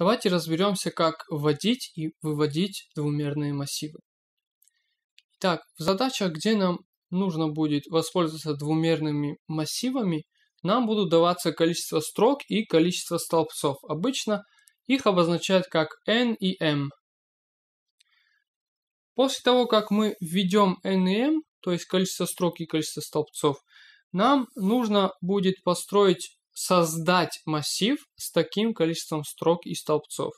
Давайте разберемся, как вводить и выводить двумерные массивы. Итак, в задачах, где нам нужно будет воспользоваться двумерными массивами, нам будут даваться количество строк и количество столбцов. Обычно их обозначают как n и m. После того, как мы введем n и m, то есть количество строк и количество столбцов, нам нужно будет построить, создать массив с таким количеством строк и столбцов.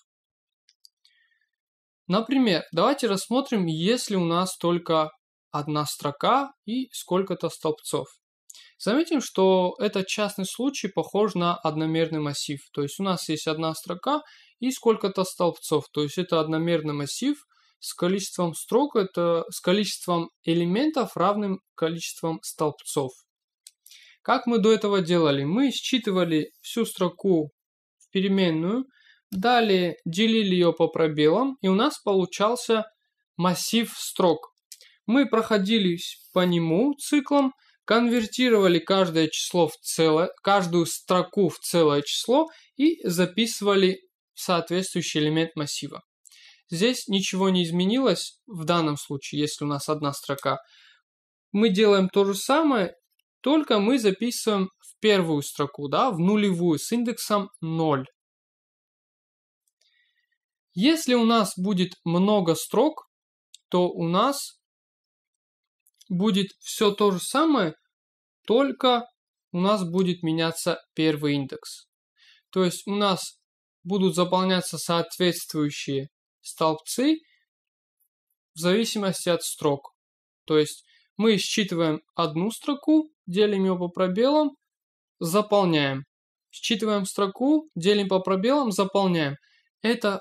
Например, давайте рассмотрим, если у нас только одна строка и сколько-то столбцов. Заметим, что этот частный случай похож на одномерный массив. То есть у нас есть одна строка и сколько-то столбцов. То есть это одномерный массив с количеством строк, это с количеством элементов равным количеством столбцов. Как мы до этого делали? Мы считывали всю строку в переменную, далее делили ее по пробелам, и у нас получался массив строк. Мы проходились по нему циклом, конвертировали каждое число в целое, каждую строку в целое число и записывали соответствующий элемент массива. Здесь ничего не изменилось в данном случае, если у нас одна строка. Мы делаем то же самое, только мы записываем в первую строку, да, в нулевую с индексом 0. Если у нас будет много строк, то у нас будет все то же самое, только у нас будет меняться первый индекс. То есть у нас будут заполняться соответствующие столбцы в зависимости от строк. То есть мы считываем одну строку, делим ее по пробелам, заполняем. Считываем строку, делим по пробелам, заполняем. Это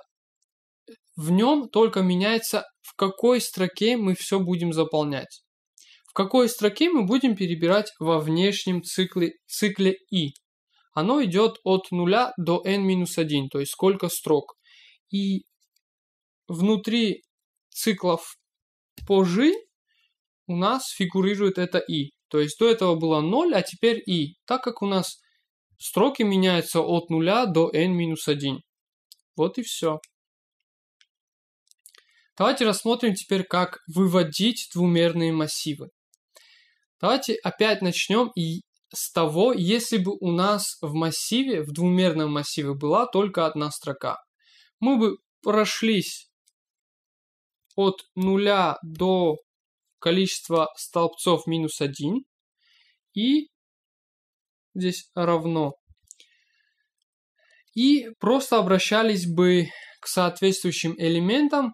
в нем только меняется, в какой строке мы все будем заполнять в какой строке мы будем перебирать во внешнем цикле, цикле i. Оно идет от 0 до n-1, то есть сколько строк. И внутри циклов по g у нас фигурирует это i. То есть до этого было 0, а теперь i. Так как у нас строки меняются от 0 до n-1. Вот и все. Давайте рассмотрим теперь, как выводить двумерные массивы. Давайте опять начнем и с того, если бы у нас в массиве, в двумерном массиве была только одна строка. Мы бы прошлись от нуля до количества столбцов минус 1 и здесь равно. И просто обращались бы к соответствующим элементам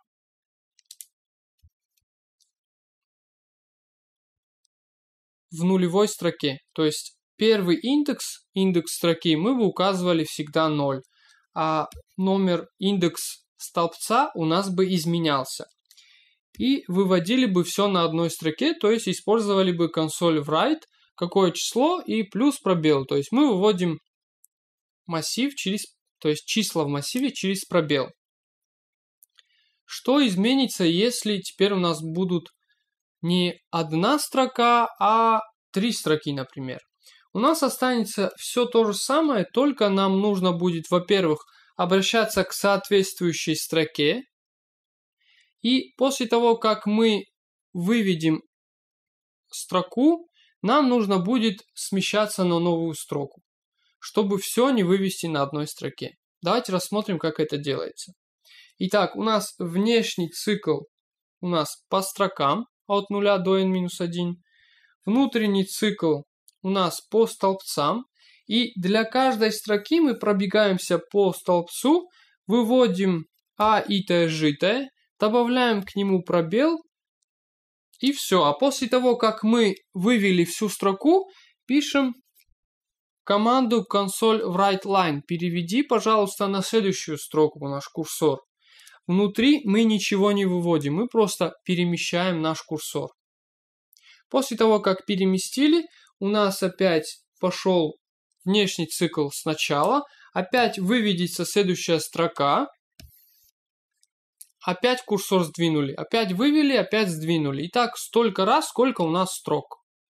в нулевой строке. То есть первый индекс, индекс строки мы бы указывали всегда 0, а номер индекс столбца у нас бы изменялся. И выводили бы все на одной строке, то есть использовали бы консоль write, какое число и плюс пробел. То есть мы выводим массив через, то есть числа в массиве через пробел. Что изменится, если теперь у нас будут не одна строка, а три строки, например. У нас останется все то же самое, только нам нужно будет, во-первых, обращаться к соответствующей строке. И после того, как мы выведем строку, нам нужно будет смещаться на новую строку, чтобы все не вывести на одной строке. Давайте рассмотрим, как это делается. Итак, у нас внешний цикл у нас по строкам от 0 до n-1. Внутренний цикл у нас по столбцам. И для каждой строки мы пробегаемся по столбцу, выводим А и Т, Ж, Т, добавляем к нему пробел и все. А после того, как мы вывели всю строку, пишем команду console write line. Переведи, пожалуйста, на следующую строку наш курсор. Внутри мы ничего не выводим, мы просто перемещаем наш курсор. После того, как переместили, у нас опять пошел внешний цикл сначала, опять выведется следующая строка, опять курсор сдвинули, опять вывели, опять сдвинули. И так столько раз, сколько у нас строк.